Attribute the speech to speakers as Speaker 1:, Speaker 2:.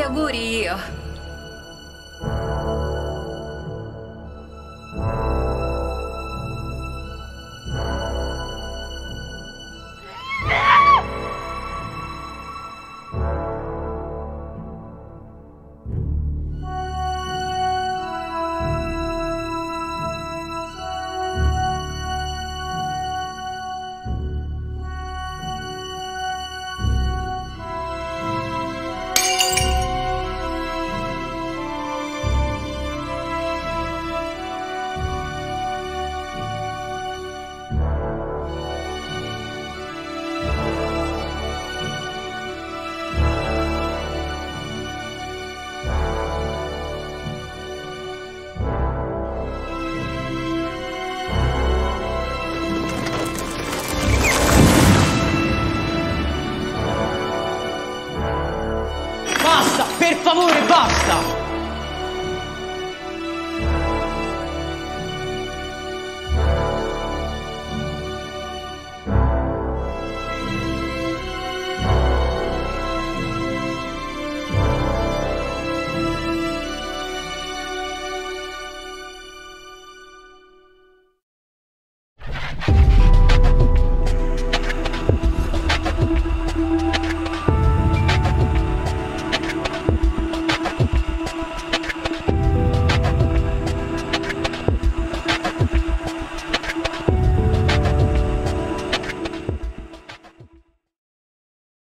Speaker 1: que
Speaker 2: per favore, basta!